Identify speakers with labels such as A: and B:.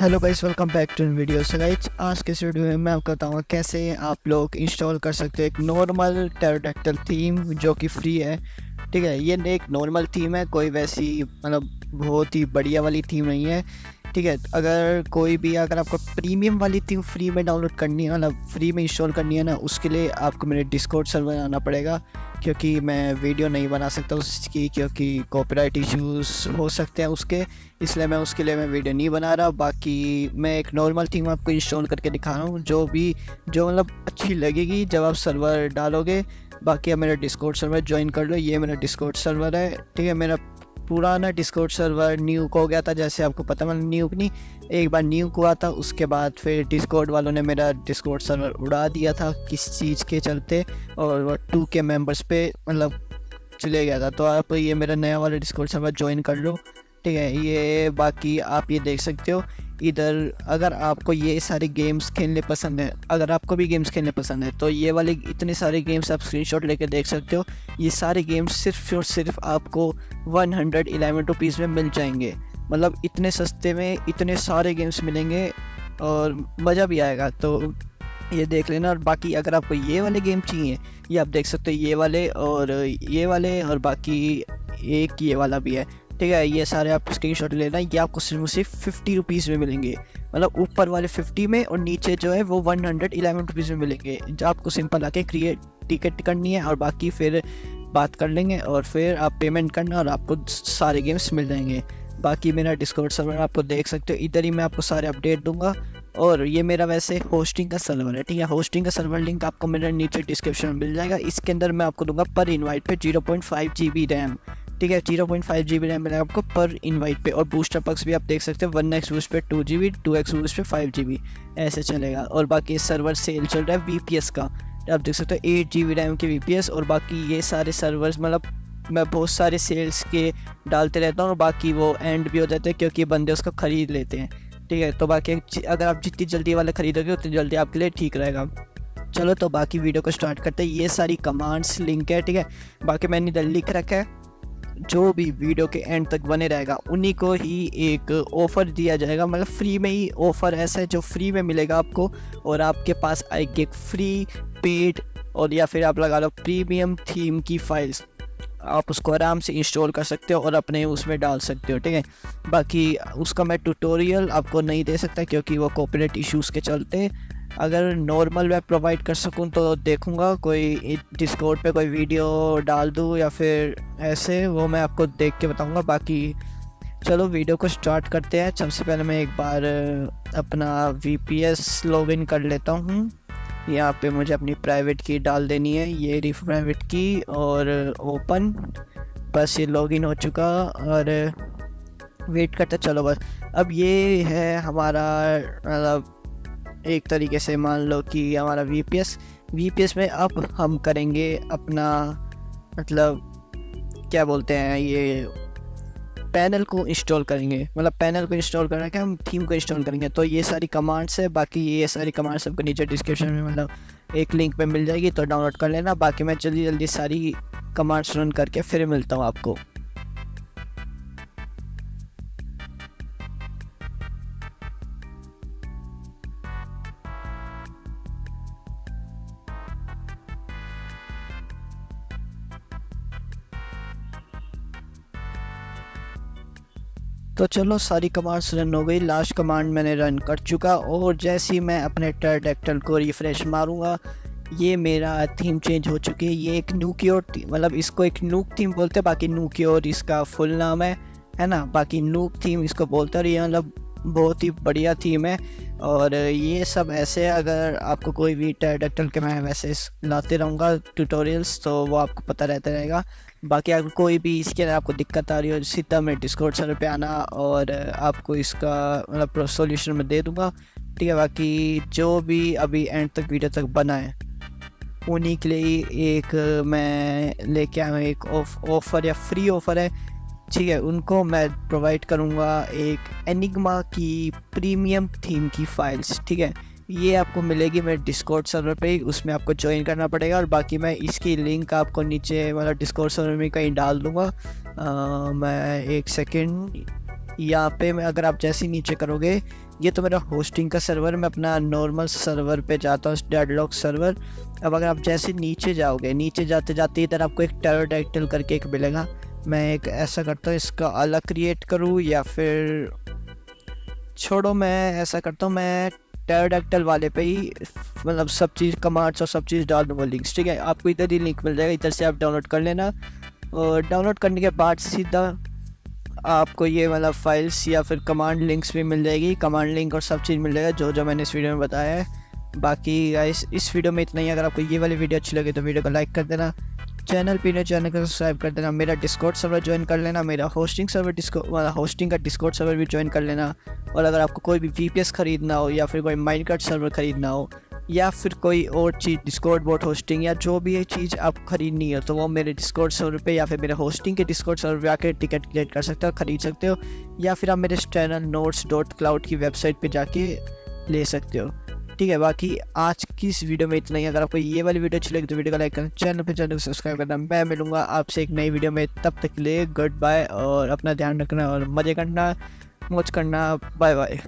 A: Hello guys welcome back to video so guys आज के इस वीडियो में मैं आपको बताऊँगा कैसे आप लोग इंस्टॉल कर सकते हो एक नॉर्मल टेरोडेक्टल थीम जो कि फ्री है। ठीक है, ये एक नॉर्मल थीम है, कोई वैसी मतलब बहुत ही बढ़िया वाली थीम नहीं है। ठीक है, अगर कोई भी, अगर आपको प्रीमियम वाली थीम फ्री में डाउनलोड करनी है मतलब फ्री में इंस्टॉल करनी है ना, उसके लिए आपको मेरे डिस्कोड सर्वर आना पड़ेगा, क्योंकि मैं वीडियो नहीं बना सकता उसकी क्योंकि कॉपीराइट इश्यूज़ हो सकते हैं उसके, इसलिए मैं उसके लिए मैं वीडियो नहीं बना रहा। बाकी मैं एक नॉर्मल थीम आपको इंस्टॉल करके दिखा रहा हूँ, जो भी, जो मतलब अच्छी लगेगी जब आप सर्वर डालोगे। बाकी आप मेरा डिस्कोड सर्वर ज्वाइन कर लो, ये मेरा डिस्कोड सर्वर है, ठीक है, मेरा पुराना डिस्कोड सर्वर न्यू हो गया था, जैसे आपको पता मतलब न्यू नहीं, एक बार न्यू हुआ था, उसके बाद फिर डिस्कोड वालों ने मेरा डिस्कोड सर्वर उड़ा दिया था किस चीज़ के चलते, और वो टू के मेंबर्स पे मतलब चले गया था। तो आप ये मेरा नया वाला डिस्कोड सर्वर ज्वाइन कर लो, ठीक है? ये, बाकी आप ये देख सकते हो। इधर अगर आपको ये सारे गेम्स खेलने पसंद है, अगर आपको भी गेम्स खेलने पसंद है तो ये वाले इतने सारे गेम्स आप स्क्रीनशॉट लेके देख सकते हो। ये सारे गेम्स सिर्फ़ और सिर्फ़ आपको वन हंड्रेड इलेवन रुपीज़ में मिल जाएँगे। मतलब इतने सस्ते में इतने सारे गेम्स मिलेंगे और मज़ा भी आएगा। तो ये देख लेना और बाकी अगर आपको ये वाले गेम चाहिए, ये आप देख सकते हो, ये वाले और ये वाले और बाकी एक ये वाला भी है। ठीक है, ये सारे आप स्क्रीन शॉट लेना, ये आपको सिर्फ़ सिर्फ़ फिफ्टी रुपीज़ में मिलेंगे। मतलब ऊपर वाले फिफ्टी में और नीचे जो है वो वन हंड्रेड इलेवन रुपीज़ में मिलेंगे। जो आपको सिंपल आके क्रिएट टिकट करनी है और बाकी फिर बात कर लेंगे और फिर आप पेमेंट करना और आपको सारे गेम्स मिल जाएँगे। बाकी मेरा डिस्काउंट सर्वर आपको देख सकते हो। इधर ही मैं आपको सारे अपडेट दूँगा और ये मेरा वैसे होस्टिंग का सर्वर है, ठीक है? होस्टिंग का सर्वर लिंक आपको मेरे नीचे डिस्क्रिप्शन में मिल जाएगा। इसके अंदर मैं आपको दूँगा पर इनवाइट पे zero point five G B RAM ठीक है zero point five G B RAM मिलेगा आपको पर इनवाइट पे और बूस्टर पक्स भी आप देख सकते हैं वन एक्स बूस्ट पे two G B two X boost पे फाइव जी बी ऐसे चलेगा। और बाकी सर्वर सेल चल रहा है वी पी एस का। आप देख सकते हो एट जी बी रैम के वी पी एस और बाकी ये सारे सर्वर्स मतलब मैं बहुत सारे सेल्स के डालते रहता हूँ और बाकी वो एंड भी हो जाते हैं क्योंकि बंदे उसको ख़रीद लेते हैं। ठीक है तो बाकी अगर आप जितनी जल्दी वाले ख़रीदोगे, उतनी जल्दी आपके लिए ठीक रहेगा। चलो तो बाकी वीडियो को स्टार्ट करते हैं। ये सारी कमांड्स लिंक है, ठीक है? बाकी मैंने लिख रखा है। जो भी वीडियो के एंड तक बने रहेगा, उन्हीं को ही एक ऑफ़र दिया जाएगा। मतलब फ्री में ही ऑफ़र ऐसा है जो फ्री में मिलेगा आपको और आपके पास आएगी एक फ्री पेड और या फिर आप लगा लो प्रीमियम थीम की फाइल्स आप उसको आराम से इंस्टॉल कर सकते हो और अपने उसमें डाल सकते हो, ठीक है? बाकी उसका मैं ट्यूटोरियल आपको नहीं दे सकता क्योंकि वो कॉपीराइट इश्यूज़ के चलते अगर नॉर्मल वेब प्रोवाइड कर सकूँ तो देखूँगा, कोई डिस्कोड पे कोई वीडियो डाल दूँ या फिर ऐसे, वो मैं आपको देख के बताऊँगा। बाकी चलो वीडियो को स्टार्ट करते हैं। सबसे पहले मैं एक बार अपना वी पी एस लॉगिन कर लेता हूँ। यहाँ पे मुझे अपनी प्राइवेट की डाल देनी है। ये रिफ प्राइवेट की और ओपन बस ये लॉगिन हो चुका और वेट करते, चलो बस। अब ये है हमारा मतलब एक तरीके से मान लो कि हमारा V P S V P S में अब हम करेंगे अपना मतलब क्या बोलते हैं ये पैनल को इंस्टॉल करेंगे। मतलब पैनल को इंस्टॉल करने के हम थीम को इंस्टॉल करेंगे। तो ये सारी कमांड्स है, बाकी ये सारी कमांड्स आपको नीचे डिस्क्रिप्शन में मतलब एक लिंक पे मिल जाएगी तो डाउनलोड कर लेना। बाकी मैं जल्दी जल्दी सारी कमांड्स रन करके फिर मिलता हूँ आपको। तो चलो सारी कमांड्स रन हो गई। लास्ट कमांड मैंने रन कर चुका और जैसे ही मैं अपने टर्डेक्टल को रिफ़्रेश मारूँगा, ये मेरा थीम चेंज हो चुकी है। ये एक नूक्योर मतलब इसको एक नूक थीम बोलते हैं, बाकी नूक्योर इसका फुल नाम है है ना? बाकी नूक थीम इसको बोलते ये मतलब बहुत ही बढ़िया थीम है। और ये सब ऐसे अगर आपको कोई भी टर्डेक्टल के मैं वैसे लाते रहूँगा ट्यूटोरियल्स तो वो आपको पता रहता रहेगा। बाकी अगर कोई भी इसके अंदर आपको दिक्कत आ रही हो, सीधा मैं डिस्काउंट सर पे आना और आपको इसका मतलब सोल्यूशन मैं दे दूँगा। ठीक है, बाकी जो भी अभी एंड तक वीडियो तक बना है, उन्हीं के लिए एक मैं लेके आया हूँ। एक ऑफ़र या फ्री ऑफ़र है। ठीक है, उनको मैं प्रोवाइड करूँगा एक एनिग्मा की प्रीमियम थीम की फाइल्स ठीक है? ये आपको मिलेगी मेरे डिस्कॉर्ड सर्वर पे उसमें आपको ज्वाइन करना पड़ेगा और बाकी मैं इसकी लिंक आपको नीचे मतलब डिस्कॉर्ड सर्वर में कहीं डाल दूँगा। मैं एक सेकेंड यहाँ पे मैं, अगर आप जैसे नीचे करोगे, ये तो मेरा होस्टिंग का सर्वर मैं अपना नॉर्मल सर्वर पे जाता हूँ डेडलॉक सर्वर अब अगर आप जैसे नीचे जाओगे, नीचे जाते जाते इधर आपको एक टेरोडाइटल करके एक मिलेगा। मैं एक ऐसा करता हूँ, इसका अलग क्रिएट करूँ या फिर छोड़ो, मैं ऐसा करता हूँ, मैं टेरोडेक्टल वाले पे ही मतलब सब चीज़ कमांड्स और सब चीज़ डाल दूँगा लिंक्स ठीक है? आपको इधर ही लिंक मिल जाएगा, इधर से आप डाउनलोड कर लेना। और डाउनलोड करने के बाद सीधा आपको ये मतलब फाइल्स या फिर कमांड लिंक्स भी मिल जाएगी कमांड लिंक और सब चीज़ मिल जाएगा जो जो मैंने इस वीडियो में बताया है। बाकी इस इस वीडियो में इतना ही, अगर आपको ये वाली वीडियो अच्छी लगे तो वीडियो को लाइक कर देना। चैनल पे चैनल को सब्सक्राइब कर देना, मेरा डिस्कॉर्ड सर्वर ज्वाइन कर लेना, मेरा होस्टिंग सर्वर डिस्को होस्टिंग का डिस्कॉर्ड सर्वर भी ज्वाइन कर लेना, और अगर आपको कोई भी वी खरीदना हो, या फिर कोई माइंड सर्वर ख़रीदना हो, या फिर कोई और चीज़ डिस्कॉर्ड बोट होस्टिंग या जो भी चीज़ आप खरीदनी हो तो वो मेरे डिस्कॉर्ड सर्वर पे, या फिर मेरे होस्टिंग के डिस्कॉर्ड सर्वर पे आकर टिकट क्रिएट कर सकते हो, खरीद सकते हो, या फिर आप मेरे चैनल नोट्स डॉट क्लाउड की वेबसाइट पे जाके ले सकते हो। ठीक है, बाकी आज की इस वीडियो में इतना ही। अगर आपको ये वाली वीडियो अच्छी लगी तो वीडियो को लाइक करना चैनल पर चैनल को सब्सक्राइब करना। मैं मिलूँगा आपसे एक नई वीडियो में। तब तक के लिए गुड बाय और अपना ध्यान रखना और मज़े करना, मौज करना। Bye bye